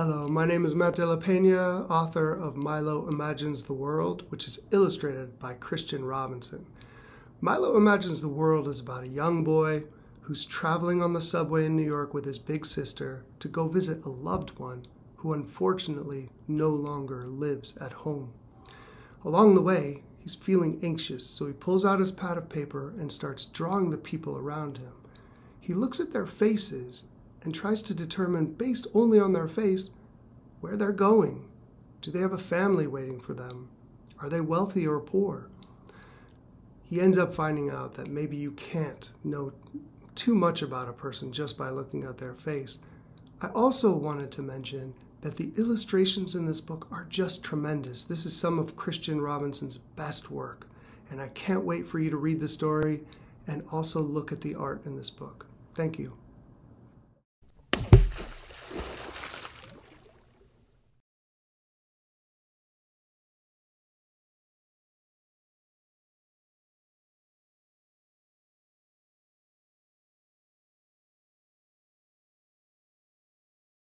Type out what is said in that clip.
Hello, my name is Matt De La Peña, author of Milo Imagines the World, which is illustrated by Christian Robinson. Milo Imagines the World is about a young boy who's traveling on the subway in New York with his big sister to go visit a loved one who unfortunately no longer lives at home. Along the way, he's feeling anxious, so he pulls out his pad of paper and starts drawing the people around him. He looks at their faces and tries to determine, based only on their face, where they're going. Do they have a family waiting for them? Are they wealthy or poor? He ends up finding out that maybe you can't know too much about a person just by looking at their face. I also wanted to mention that the illustrations in this book are just tremendous. This is some of Christian Robinson's best work, and I can't wait for you to read the story and also look at the art in this book. Thank you.